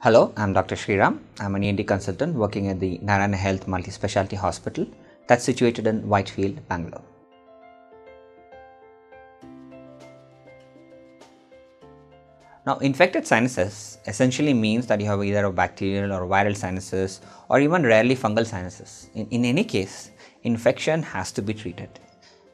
Hello, I'm Dr. Sriram. I'm an ENT consultant working at the Narayana Health Multi Specialty Hospital that's situated in Whitefield, Bangalore. Now, infected sinuses essentially means that you have either a bacterial or viral sinuses or even rarely fungal sinuses. In, in any case, infection has to be treated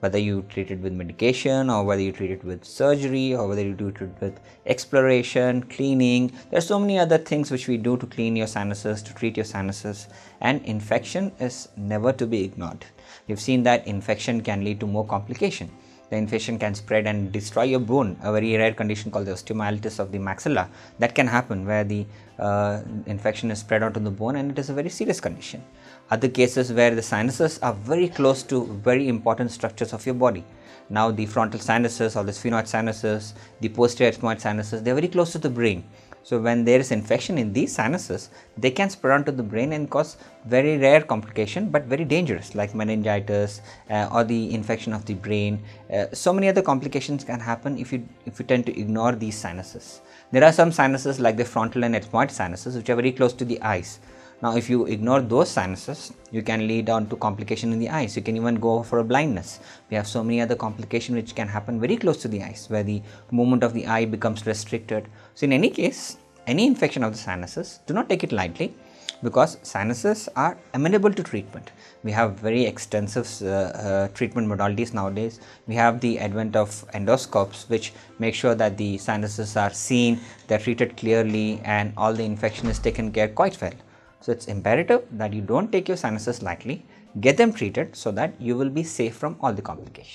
whether you treat it with medication or whether you treat it with surgery or whether you do it with exploration, cleaning. There are so many other things which we do to clean your sinuses, to treat your sinuses, and infection is never to be ignored. We've seen that infection can lead to more complication. The infection can spread and destroy your bone, a very rare condition called the osteomyelitis of the maxilla. That can happen where the uh, infection is spread onto the bone and it is a very serious condition other cases where the sinuses are very close to very important structures of your body. Now the frontal sinuses or the sphenoid sinuses, the posterior ethmoid sinuses, they are very close to the brain. So when there is infection in these sinuses, they can spread onto the brain and cause very rare complication but very dangerous like meningitis uh, or the infection of the brain. Uh, so many other complications can happen if you if you tend to ignore these sinuses. There are some sinuses like the frontal and ethmoid sinuses which are very close to the eyes. Now, if you ignore those sinuses, you can lead on to complication in the eyes. You can even go for a blindness. We have so many other complications which can happen very close to the eyes, where the movement of the eye becomes restricted. So, in any case, any infection of the sinuses, do not take it lightly because sinuses are amenable to treatment. We have very extensive uh, uh, treatment modalities nowadays. We have the advent of endoscopes which make sure that the sinuses are seen, they are treated clearly and all the infection is taken care quite well. So, it is imperative that you do not take your sinuses lightly, get them treated so that you will be safe from all the complications.